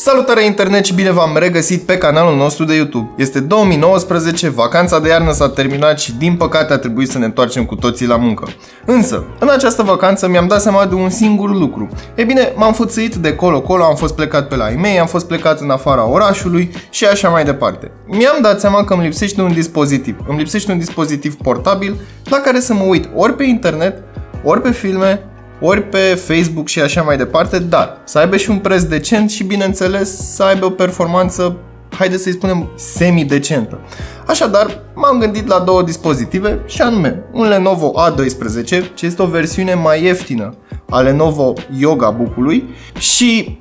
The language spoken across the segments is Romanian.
Salutare internet și bine v-am regăsit pe canalul nostru de YouTube. Este 2019, vacanța de iarnă s-a terminat și din păcate a trebuit să ne întoarcem cu toții la muncă. Însă, în această vacanță mi-am dat seama de un singur lucru. E bine, m-am fuțit de colo-colo, am fost plecat pe la e am fost plecat în afara orașului și așa mai departe. Mi-am dat seama că îmi lipsește un dispozitiv. Îmi lipsește un dispozitiv portabil la care să mă uit ori pe internet, ori pe filme, ori pe Facebook și așa mai departe, dar să aibă și un preț decent și, bineînțeles, să aibă o performanță, haideți să-i spunem, semi-decentă. Așadar, m-am gândit la două dispozitive și anume un Lenovo A12, ce este o versiune mai ieftină a Lenovo Yoga Book-ului și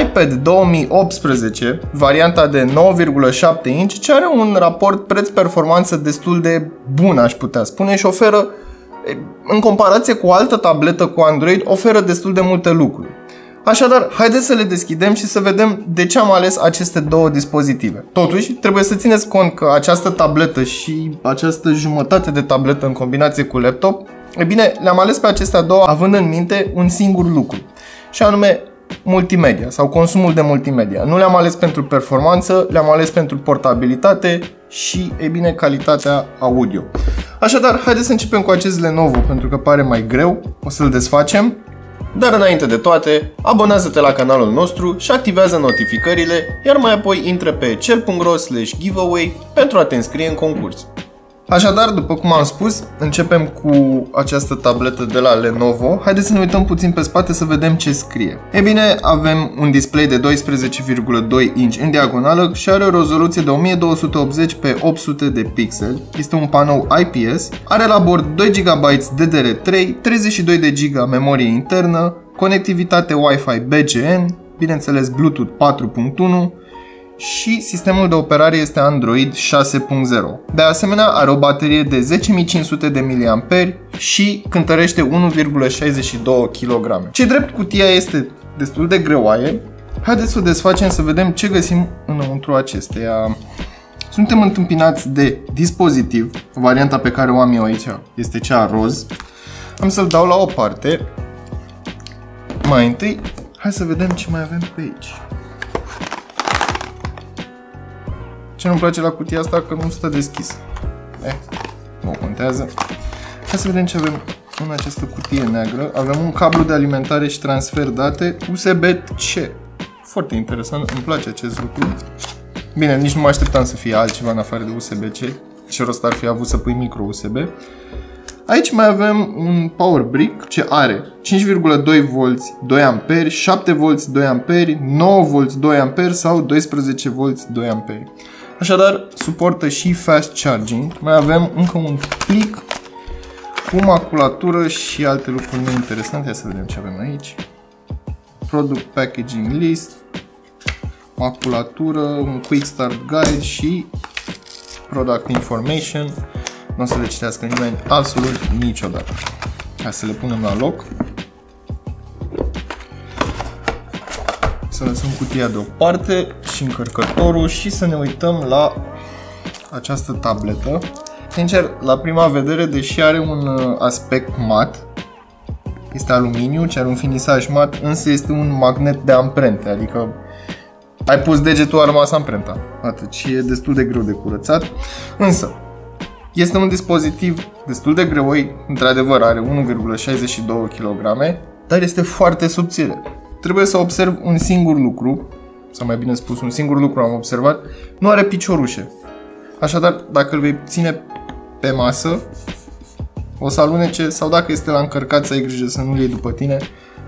iPad 2018, varianta de 9,7 inch, ce are un raport preț-performanță destul de bun, aș putea spune, și oferă în comparație cu o altă tabletă cu Android, oferă destul de multe lucruri. Așadar, haideți să le deschidem și să vedem de ce am ales aceste două dispozitive. Totuși, trebuie să țineți cont că această tabletă și această jumătate de tabletă în combinație cu laptop, e bine, le-am ales pe acestea două având în minte un singur lucru, și anume multimedia sau consumul de multimedia. Nu le-am ales pentru performanță, le-am ales pentru portabilitate și, e bine, calitatea audio. Așadar, haideți să începem cu acest Lenovo pentru că pare mai greu, o să-l desfacem. Dar înainte de toate, abonează-te la canalul nostru și activează notificările, iar mai apoi intră pe cel.ro giveaway pentru a te înscrie în concurs. Așadar, după cum am spus, începem cu această tabletă de la Lenovo. Haideți să ne uităm puțin pe spate să vedem ce scrie. E bine, avem un display de 12,2 inch în diagonală și are o rezoluție de 1280 pe 800 de pixeli. Este un panou IPS, are la bord 2 GB DDR3, 32 de GB memorie internă, conectivitate Wi-Fi BGN, bineînțeles Bluetooth 4.1, și sistemul de operare este Android 6.0. De asemenea, are o baterie de 10.500 de mAh și cântărește 1,62 kg. Ce drept cutia este destul de greoaie, haideți să o desfacem să vedem ce găsim înăuntru acesteia. Suntem întâmpinați de dispozitiv, varianta pe care o am eu aici este cea roz. Am să-l dau la o parte. Mai întâi, hai să vedem ce mai avem pe aici. Ce nu-mi place la cutia asta că nu stă deschis. Eh, nu contează. Hai să vedem ce avem în această cutie neagră. Avem un cablu de alimentare și transfer date USB-C. Foarte interesant, îmi place acest lucru. Bine, nici nu mă așteptam să fie altceva în afară de USB-C. Ce rost ar fi avut să pui micro USB. Aici mai avem un power brick ce are 5,2V 2A, 7V 2A, 9V 2A sau 12V 2A. Așadar, suportă și fast charging. Mai avem încă un plic cu maculatură și alte lucruri interesante. Hai să vedem ce avem aici. Product Packaging List, maculatură, un Quick Start Guide și Product Information. Nu o să le citească nimeni absolut niciodată. Hai să le punem la loc. Să lăsăm cutia deoparte și încărcătorul și să ne uităm la această tabletă. Sincer, la prima vedere, deși are un uh, aspect mat, este aluminiu, ce are un finisaj mat, însă este un magnet de amprente, adică ai pus degetul, a rămas amprenta. Atât. Și e destul de greu de curățat. Însă, este un dispozitiv destul de greoi, într-adevăr are 1,62 kg, dar este foarte subțire trebuie să observ un singur lucru, sau mai bine spus, un singur lucru am observat, nu are piciorușe. Așadar, dacă îl vei ține pe masă, o să alunece sau dacă este la încărcat să ai grijă să nu-l iei după tine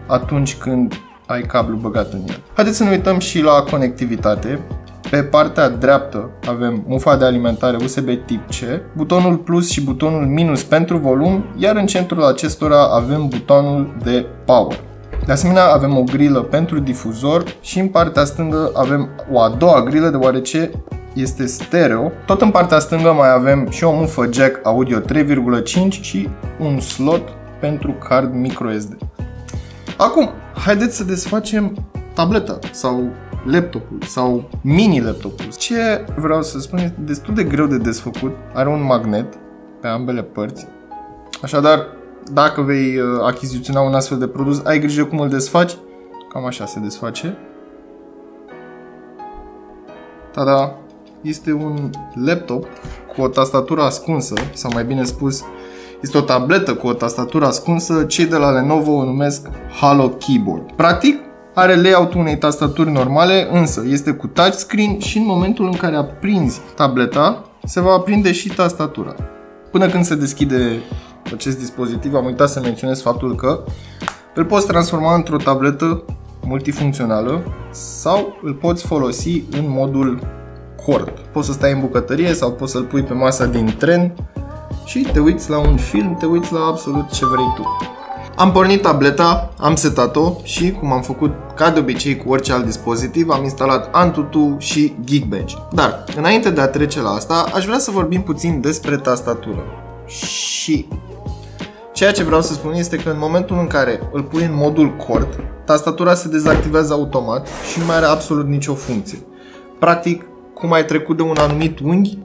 atunci când ai cablu băgat în el. Haideți să ne uităm și la conectivitate. Pe partea dreaptă avem mufa de alimentare USB tip C, butonul plus și butonul minus pentru volum, iar în centrul acestora avem butonul de power. De asemenea, avem o grilă pentru difuzor și în partea stângă avem o a doua grilă deoarece este stereo. Tot în partea stângă mai avem și o mufă jack audio 3,5 și un slot pentru card microSD. Acum, haideți să desfacem tableta sau laptopul sau mini laptopul. Ce vreau să spun este destul de greu de desfăcut. Are un magnet pe ambele părți. Așadar, dacă vei uh, achiziționa un astfel de produs, ai grijă cum îl desfaci. Cam așa se desface. Tada! Este un laptop cu o tastatură ascunsă, sau mai bine spus, este o tabletă cu o tastatură ascunsă, cei de la Lenovo o numesc Halo Keyboard. Practic, are layout-ul unei tastaturi normale, însă este cu touchscreen și în momentul în care aprinzi tableta, se va aprinde și tastatura. Până când se deschide acest dispozitiv, am uitat să menționez faptul că îl poți transforma într-o tabletă multifuncțională sau îl poți folosi în modul cord. Poți să stai în bucătărie sau poți să-l pui pe masa din tren și te uiți la un film, te uiți la absolut ce vrei tu. Am pornit tableta, am setat-o și, cum am făcut ca de obicei cu orice alt dispozitiv, am instalat Antutu și Geekbench. Dar, înainte de a trece la asta, aș vrea să vorbim puțin despre tastatură. Și ceea ce vreau să spun este că în momentul în care îl pui în modul cord, tastatura se dezactivează automat și nu mai are absolut nicio funcție. Practic, cum ai trecut de un anumit unghi,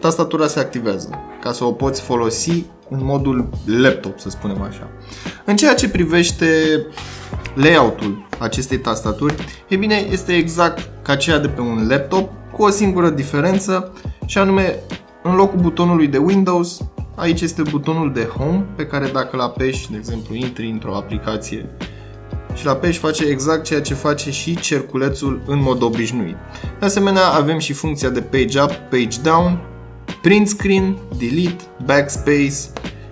tastatura se activează ca să o poți folosi în modul laptop, să spunem așa. În ceea ce privește layout-ul acestei tastaturi, e bine, este exact ca ceea de pe un laptop, cu o singură diferență, și anume, în locul butonului de Windows, aici este butonul de Home, pe care dacă îl apeși, de exemplu, intri într-o aplicație și la apeși face exact ceea ce face și cerculețul în mod obișnuit. De asemenea, avem și funcția de Page Up, Page Down, print screen, delete, backspace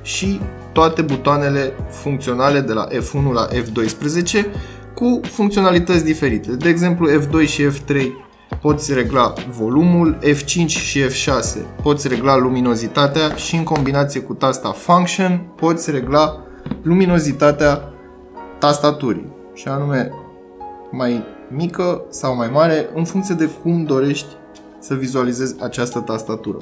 și toate butoanele funcționale de la F1 la F12 cu funcționalități diferite. De exemplu, F2 și F3 poți regla volumul, F5 și F6 poți regla luminozitatea și în combinație cu tasta Function poți regla luminozitatea tastaturii și anume mai mică sau mai mare în funcție de cum dorești să vizualizezi această tastatură.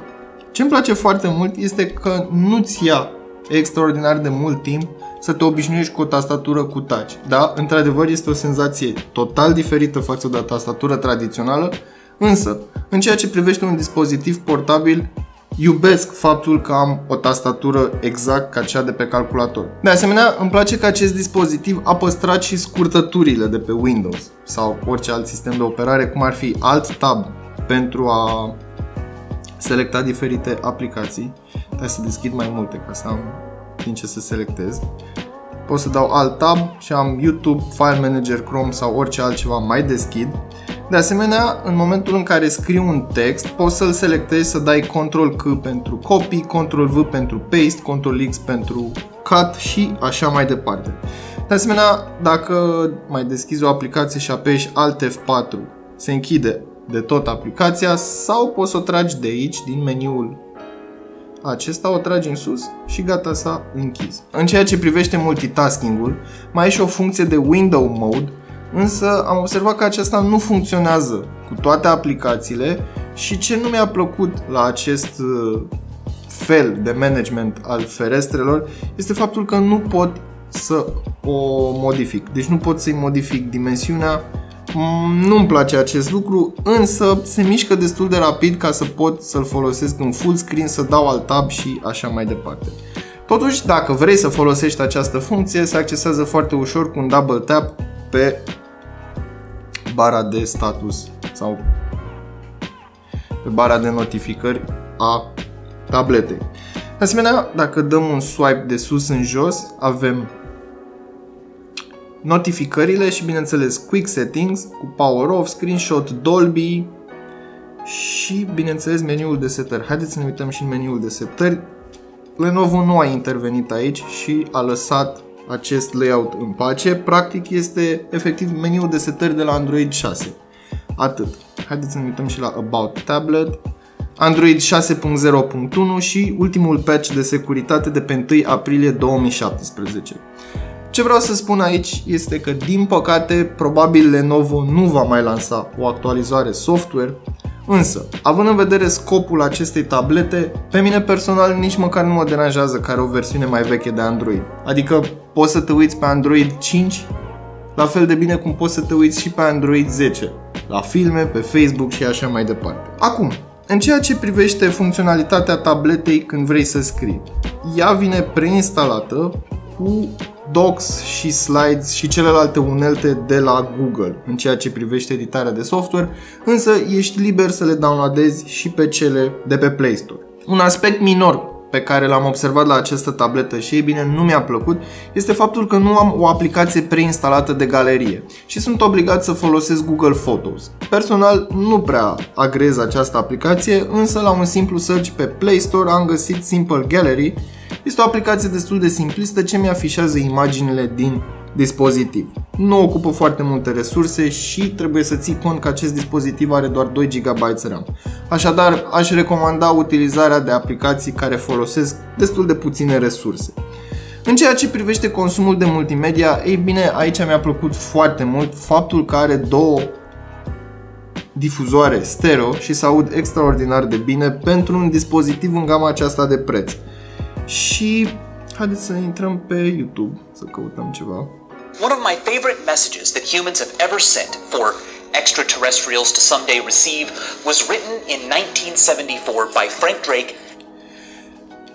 Ce îmi place foarte mult este că nu-ți ia extraordinar de mult timp să te obișnuiești cu o tastatură cu touch. Da, într-adevăr este o senzație total diferită față de o tastatură tradițională, însă, în ceea ce privește un dispozitiv portabil, iubesc faptul că am o tastatură exact ca cea de pe calculator. De asemenea, îmi place că acest dispozitiv a păstrat și scurtăturile de pe Windows sau orice alt sistem de operare, cum ar fi Alt-Tab pentru a selecta diferite aplicații. Hai să deschid mai multe ca să am din ce să selectez. Pot să dau Alt Tab și am YouTube, File Manager, Chrome sau orice altceva mai deschid. De asemenea, în momentul în care scriu un text, poți să-l selectezi să dai Ctrl K pentru copy, Ctrl V pentru paste, Ctrl X pentru cut și așa mai departe. De asemenea, dacă mai deschizi o aplicație și apeși Alt F4, se închide de tot aplicația sau poți să o tragi de aici, din meniul acesta, o tragi în sus și gata s-a închis. În ceea ce privește multitasking-ul, mai e și o funcție de window mode, însă am observat că aceasta nu funcționează cu toate aplicațiile și ce nu mi-a plăcut la acest uh, fel de management al ferestrelor este faptul că nu pot să o modific. Deci nu pot să-i modific dimensiunea, Mm, nu-mi place acest lucru, însă se mișcă destul de rapid ca să pot să-l folosesc în full screen, să dau alt tab și așa mai departe. Totuși, dacă vrei să folosești această funcție, se accesează foarte ușor cu un double tap pe bara de status sau pe bara de notificări a tabletei. De asemenea, dacă dăm un swipe de sus în jos, avem notificările și bineînțeles Quick Settings cu Power Off, Screenshot, Dolby și bineînțeles meniul de setări. Haideți să ne uităm și în meniul de setări. Lenovo nu a intervenit aici și a lăsat acest layout în pace. Practic este efectiv meniul de setări de la Android 6. Atât. Haideți să ne uităm și la About Tablet. Android 6.0.1 și ultimul patch de securitate de pe 1 aprilie 2017. Ce vreau să spun aici este că, din păcate, probabil Lenovo nu va mai lansa o actualizare software, însă, având în vedere scopul acestei tablete, pe mine personal nici măcar nu mă deranjează care o versiune mai veche de Android. Adică poți să te uiți pe Android 5, la fel de bine cum poți să te uiți și pe Android 10, la filme, pe Facebook și așa mai departe. Acum, în ceea ce privește funcționalitatea tabletei când vrei să scrii, ea vine preinstalată cu Docs și Slides și celelalte unelte de la Google în ceea ce privește editarea de software, însă ești liber să le downloadezi și pe cele de pe Play Store. Un aspect minor pe care l-am observat la această tabletă și ei bine nu mi-a plăcut este faptul că nu am o aplicație preinstalată de galerie și sunt obligat să folosesc Google Photos. Personal nu prea agrez această aplicație, însă la un simplu search pe Play Store am găsit Simple Gallery. Este o aplicație destul de simplistă ce mi-afișează imaginile din dispozitiv. Nu ocupă foarte multe resurse și trebuie să ții cont că acest dispozitiv are doar 2 GB RAM. Așadar, aș recomanda utilizarea de aplicații care folosesc destul de puține resurse. În ceea ce privește consumul de multimedia, ei bine, aici mi-a plăcut foarte mult faptul că are două difuzoare stereo și se aud extraordinar de bine pentru un dispozitiv în gama aceasta de preț. Și haideți să intrăm pe YouTube să căutăm ceva. One of my favorite messages that humans have ever sent for extraterrestrials to someday receive was written in 1974 by Frank Drake.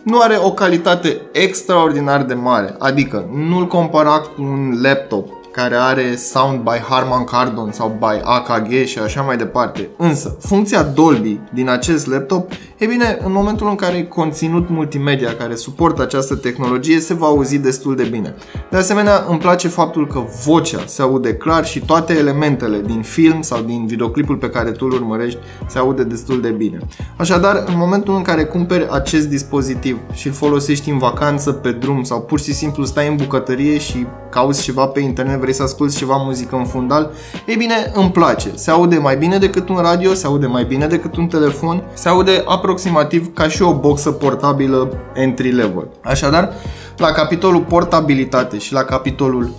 Nu are o calitate extraordinar de mare, adică nu-l compara cu un laptop care are sound by Harman Kardon sau by AKG și așa mai departe. Însă, funcția Dolby din acest laptop, e bine, în momentul în care conținut multimedia care suportă această tehnologie se va auzi destul de bine. De asemenea, îmi place faptul că vocea se aude clar și toate elementele din film sau din videoclipul pe care tu îl urmărești se aude destul de bine. Așadar, în momentul în care cumperi acest dispozitiv și îl folosești în vacanță, pe drum sau pur și simplu stai în bucătărie și cauți ceva pe internet, vrei să asculti ceva muzică în fundal, ei bine, îmi place. Se aude mai bine decât un radio, se aude mai bine decât un telefon, se aude aproximativ ca și o boxă portabilă entry level. Așadar, la capitolul portabilitate și la capitolul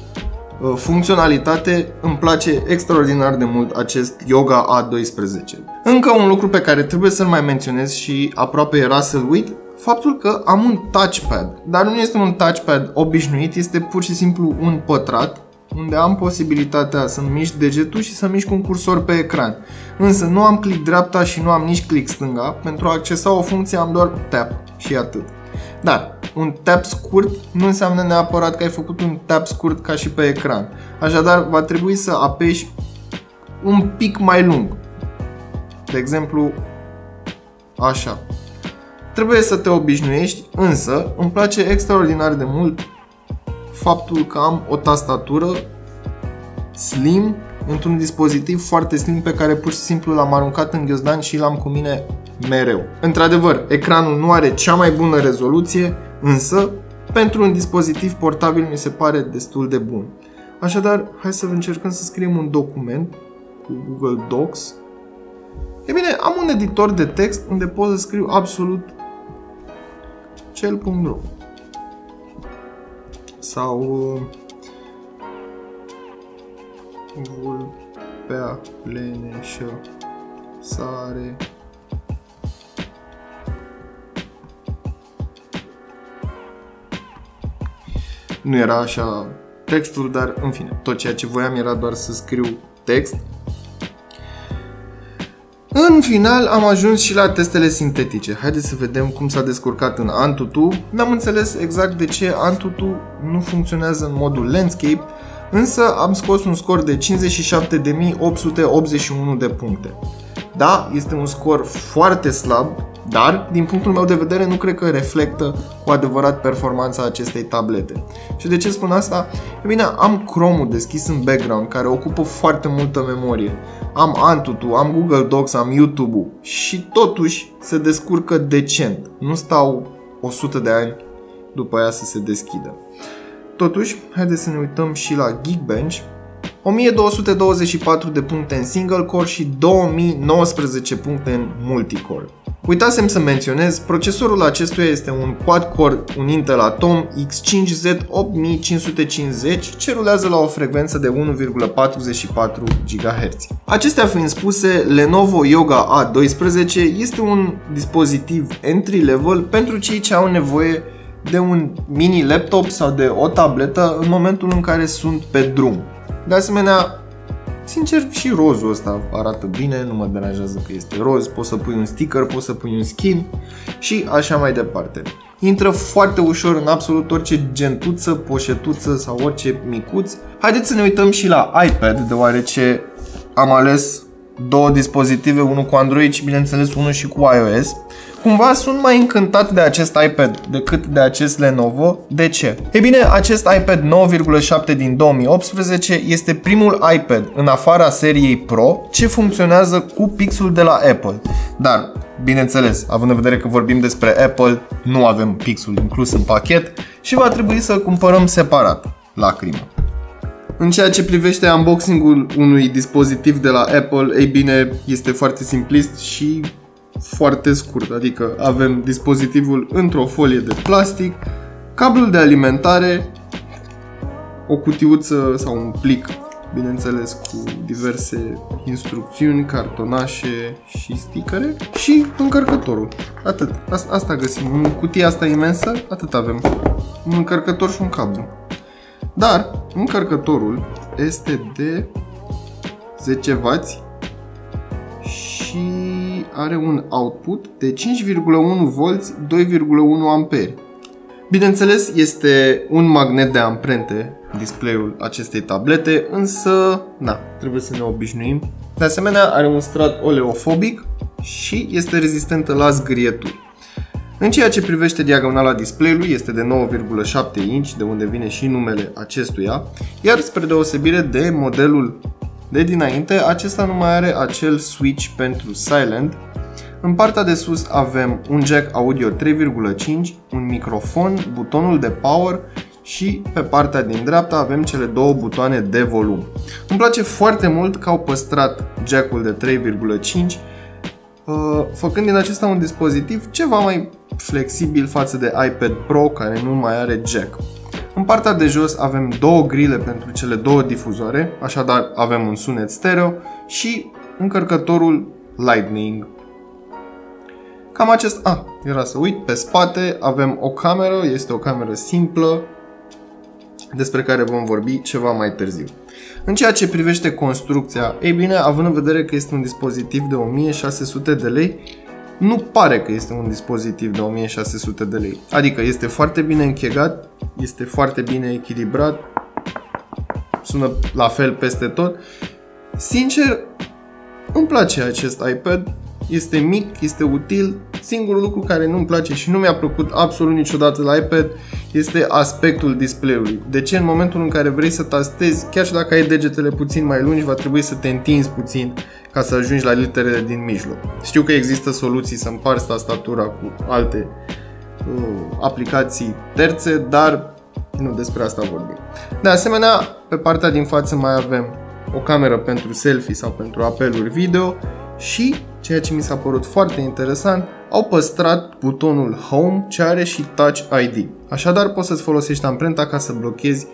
uh, funcționalitate, îmi place extraordinar de mult acest Yoga A12. Încă un lucru pe care trebuie să-l mai menționez și aproape era să-l uit, faptul că am un touchpad, dar nu este un touchpad obișnuit, este pur și simplu un pătrat unde am posibilitatea să mișc degetul și să mișc un cursor pe ecran. Însă nu am click dreapta și nu am nici click stânga, pentru a accesa o funcție am doar tap și atât. Dar un tap scurt nu înseamnă neapărat că ai făcut un tap scurt ca și pe ecran. Așadar, va trebui să apeși un pic mai lung. De exemplu, așa. Trebuie să te obișnuiești, însă îmi place extraordinar de mult faptul că am o tastatură slim într-un dispozitiv foarte slim pe care pur și simplu l-am aruncat în ghiozdan și l-am cu mine mereu. Într-adevăr, ecranul nu are cea mai bună rezoluție, însă pentru un dispozitiv portabil mi se pare destul de bun. Așadar, hai să încercăm să scriem un document cu Google Docs. E bine, am un editor de text unde pot să scriu absolut cel.ro sau vulpea leneșă sare. Nu era așa textul, dar în fine, tot ceea ce voiam era doar să scriu text în final am ajuns și la testele sintetice. Haideți să vedem cum s-a descurcat în Antutu. N-am înțeles exact de ce Antutu nu funcționează în modul landscape, însă am scos un scor de 57.881 de puncte. Da, este un scor foarte slab, dar, din punctul meu de vedere, nu cred că reflectă cu adevărat performanța acestei tablete. Și de ce spun asta? E bine, am Chrome-ul deschis în background, care ocupă foarte multă memorie. Am Antutu, am Google Docs, am YouTube-ul și totuși se descurcă decent. Nu stau 100 de ani după ea să se deschidă. Totuși, haideți să ne uităm și la Geekbench, 1224 de puncte în single core și 2019 puncte în multicore. Uitasem să menționez, procesorul acestuia este un quad-core, un Intel Atom X5Z 8550 ce rulează la o frecvență de 1,44 GHz. Acestea fiind spuse, Lenovo Yoga A12 este un dispozitiv entry-level pentru cei ce au nevoie de un mini laptop sau de o tabletă în momentul în care sunt pe drum. De asemenea, sincer, și rozul ăsta arată bine, nu mă deranjează că este roz, poți să pui un sticker, poți să pui un skin și așa mai departe. Intră foarte ușor în absolut orice gentuță, poșetuță sau orice micuț. Haideți să ne uităm și la iPad, deoarece am ales două dispozitive, unul cu Android și bineînțeles unul și cu iOS. Cumva sunt mai încântat de acest iPad decât de acest Lenovo. De ce? E bine, acest iPad 9,7 din 2018 este primul iPad în afara seriei Pro ce funcționează cu pixul de la Apple. Dar, bineînțeles, având în vedere că vorbim despre Apple, nu avem pixul inclus în pachet și va trebui să cumpărăm separat. Lacrimă. În ceea ce privește unboxingul unui dispozitiv de la Apple, ei bine, este foarte simplist și foarte scurt, adică avem dispozitivul într-o folie de plastic, cablul de alimentare, o cutiuță sau un plic, bineînțeles cu diverse instrucțiuni, cartonașe și sticăre și încărcătorul. Atât. Asta găsim. În cutia asta imensă, atât avem. Un încărcător și un cablu. Dar încărcătorul este de 10W și are un output de 5,1V 2,1A. Bineînțeles, este un magnet de amprente display-ul acestei tablete, însă, da, trebuie să ne obișnuim. De asemenea, are un strat oleofobic și este rezistentă la zgrieturi. În ceea ce privește diagonala display-ului, este de 9,7 inch, de unde vine și numele acestuia, iar spre deosebire de modelul de dinainte, acesta nu mai are acel switch pentru silent. În partea de sus avem un jack audio 3,5, un microfon, butonul de power și pe partea din dreapta avem cele două butoane de volum. Îmi place foarte mult că au păstrat jackul de 3,5 uh, făcând din acesta un dispozitiv ceva mai flexibil față de iPad Pro care nu mai are jack. În partea de jos avem două grile pentru cele două difuzoare, așadar avem un sunet stereo și încărcătorul Lightning. Cam acest... Ah, era să uit, pe spate avem o cameră, este o cameră simplă, despre care vom vorbi ceva mai târziu. În ceea ce privește construcția, ei bine, având în vedere că este un dispozitiv de 1600 de lei, nu pare că este un dispozitiv de 1600 de lei. Adică este foarte bine închegat, este foarte bine echilibrat, sună la fel peste tot. Sincer, îmi place acest iPad, este mic, este util. Singurul lucru care nu-mi place și nu mi-a plăcut absolut niciodată la iPad este aspectul display-ului. De ce în momentul în care vrei să tastezi, chiar și dacă ai degetele puțin mai lungi, va trebui să te întinzi puțin ca să ajungi la literele din mijloc. Știu că există soluții să împarți tastatura cu alte uh, aplicații terțe, dar nu despre asta vorbim. De asemenea, pe partea din față mai avem o cameră pentru selfie sau pentru apeluri video și, ceea ce mi s-a părut foarte interesant, au păstrat butonul Home ce are și Touch ID. Așadar poți să-ți folosești amprenta ca să blochezi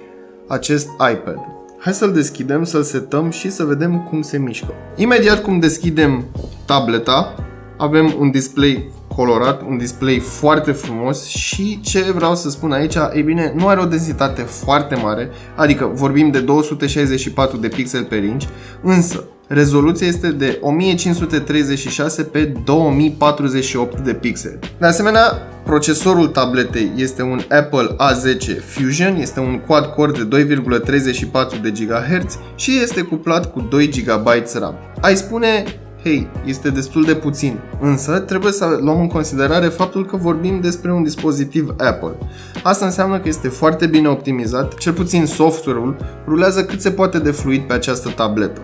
acest iPad. Hai să-l deschidem, să-l setăm și să vedem cum se mișcă. Imediat cum deschidem tableta, avem un display colorat, un display foarte frumos și ce vreau să spun aici, e bine, nu are o densitate foarte mare, adică vorbim de 264 de pixel per inch, însă Rezoluția este de 1536 pe 2048 de pixeli. De asemenea, procesorul tabletei este un Apple A10 Fusion, este un quad-core de 2,34 de GHz și este cuplat cu 2 GB RAM. Ai spune hei, este destul de puțin, însă trebuie să luăm în considerare faptul că vorbim despre un dispozitiv Apple. Asta înseamnă că este foarte bine optimizat, cel puțin software-ul rulează cât se poate de fluid pe această tabletă.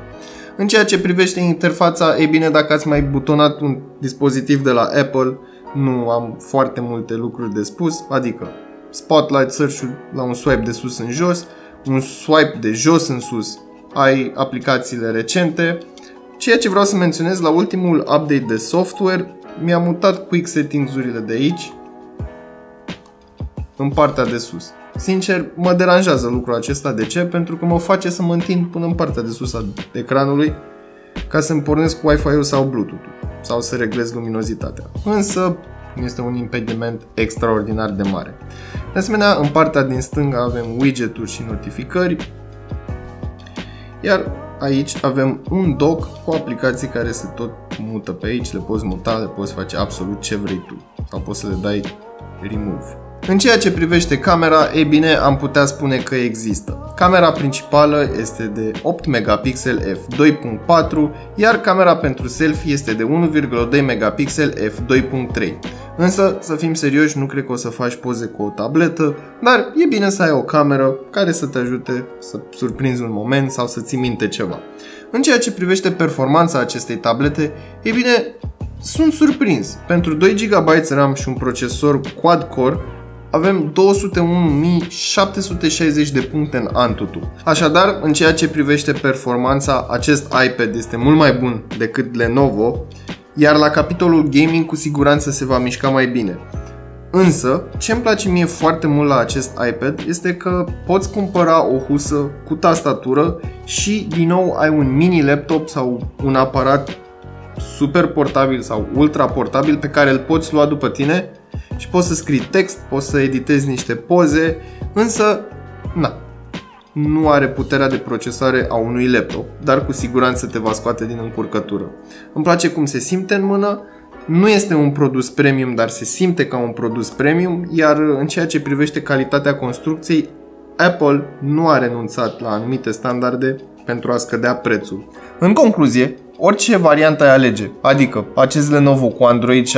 În ceea ce privește interfața, e bine dacă ați mai butonat un dispozitiv de la Apple, nu am foarte multe lucruri de spus, adică Spotlight search la un swipe de sus în jos, un swipe de jos în sus ai aplicațiile recente. Ceea ce vreau să menționez la ultimul update de software, mi-a mutat quick settings-urile de aici în partea de sus. Sincer, mă deranjează lucrul acesta. De ce? Pentru că mă face să mă întind până în partea de sus a ecranului ca să-mi pornesc Wi-Fi-ul sau Bluetooth-ul sau să reglez luminozitatea. Însă, nu este un impediment extraordinar de mare. De asemenea, în partea din stânga avem widget-uri și notificări, iar aici avem un dock cu aplicații care se tot mută pe aici, le poți muta, le poți face absolut ce vrei tu sau poți să le dai remove. În ceea ce privește camera, e bine, am putea spune că există. Camera principală este de 8 megapixel f2.4, iar camera pentru selfie este de 1,2 megapixel f2.3. Însă, să fim serioși, nu cred că o să faci poze cu o tabletă, dar e bine să ai o cameră care să te ajute să surprinzi un moment sau să ții minte ceva. În ceea ce privește performanța acestei tablete, e bine, sunt surprins. Pentru 2 GB RAM și un procesor quad-core, avem 201.760 de puncte în Antutu. Așadar, în ceea ce privește performanța, acest iPad este mult mai bun decât Lenovo, iar la capitolul gaming cu siguranță se va mișca mai bine. Însă, ce îmi place mie foarte mult la acest iPad este că poți cumpăra o husă cu tastatură și din nou ai un mini laptop sau un aparat super portabil sau ultra portabil pe care îl poți lua după tine și poți să scrii text, poți să editezi niște poze, însă, na, nu are puterea de procesare a unui laptop, dar cu siguranță te va scoate din încurcătură. Îmi place cum se simte în mână, nu este un produs premium, dar se simte ca un produs premium, iar în ceea ce privește calitatea construcției, Apple nu a renunțat la anumite standarde pentru a scădea prețul. În concluzie, orice variantă ai alege, adică acest Lenovo cu Android 6.0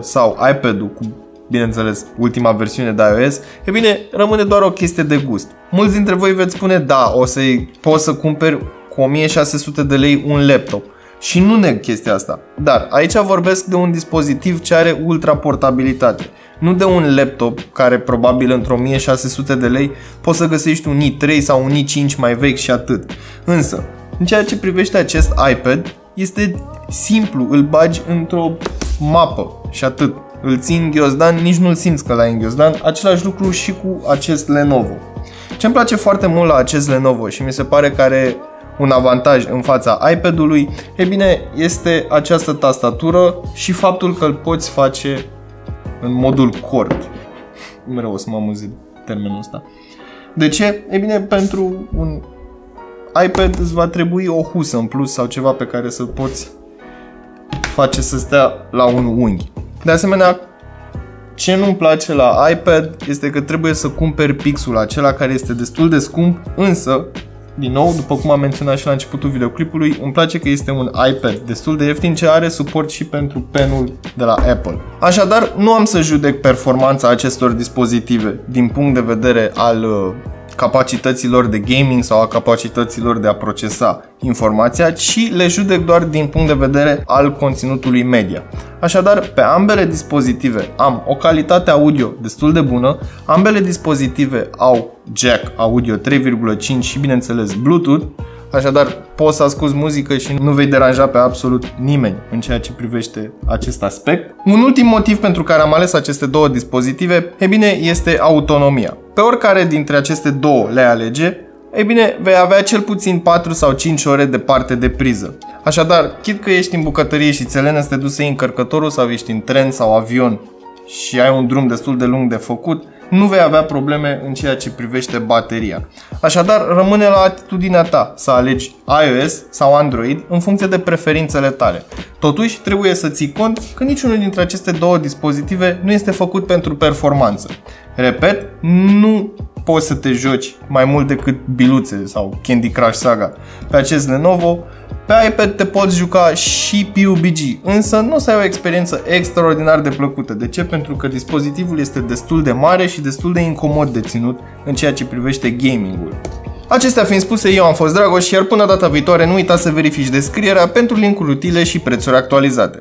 sau iPad-ul cu bineînțeles, ultima versiune de iOS, e bine, rămâne doar o chestie de gust. Mulți dintre voi veți spune, da, o să poți să cumperi cu 1600 de lei un laptop. Și nu neg chestia asta. Dar aici vorbesc de un dispozitiv ce are ultra portabilitate. Nu de un laptop care probabil într-o 1600 de lei poți să găsești un i3 sau un i5 mai vechi și atât. Însă, în ceea ce privește acest iPad, este simplu, îl bagi într-o mapă și atât îl țin ghiozdan, nici nu-l simți că l-ai în ghiozdan. Același lucru și cu acest Lenovo. Ce îmi place foarte mult la acest Lenovo și mi se pare că are un avantaj în fața iPad-ului, e bine, este această tastatură și faptul că îl poți face în modul cord. Mereu o să mă amuzi termenul ăsta. De ce? E bine, pentru un iPad îți va trebui o husă în plus sau ceva pe care să poți face să stea la un unghi. De asemenea, ce nu-mi place la iPad este că trebuie să cumperi pixul acela care este destul de scump, însă, din nou, după cum am menționat și la începutul videoclipului, îmi place că este un iPad destul de ieftin ce are suport și pentru penul de la Apple. Așadar, nu am să judec performanța acestor dispozitive din punct de vedere al uh, capacităților de gaming sau a capacităților de a procesa informația, ci le judec doar din punct de vedere al conținutului media. Așadar, pe ambele dispozitive am o calitate audio destul de bună, ambele dispozitive au jack audio 3.5 și bineînțeles Bluetooth, Așadar, poți să asculti muzică și nu vei deranja pe absolut nimeni în ceea ce privește acest aspect. Un ultim motiv pentru care am ales aceste două dispozitive, e bine, este autonomia. Pe oricare dintre aceste două le alege, e bine, vei avea cel puțin 4 sau 5 ore de parte de priză. Așadar, chit că ești în bucătărie și ți să te duci să încărcătorul sau ești în tren sau avion și ai un drum destul de lung de făcut, nu vei avea probleme în ceea ce privește bateria. Așadar, rămâne la atitudinea ta să alegi iOS sau Android în funcție de preferințele tale. Totuși, trebuie să ții cont că niciunul dintre aceste două dispozitive nu este făcut pentru performanță. Repet, nu poți să te joci mai mult decât biluțe sau Candy Crush Saga pe acest Lenovo pe iPad te poți juca și PUBG, însă nu o să ai o experiență extraordinar de plăcută. De ce? Pentru că dispozitivul este destul de mare și destul de incomod de ținut în ceea ce privește gamingul. Acestea fiind spuse, eu am fost Dragoș, iar până data viitoare nu uita să verifici descrierea pentru linkuri utile și prețuri actualizate.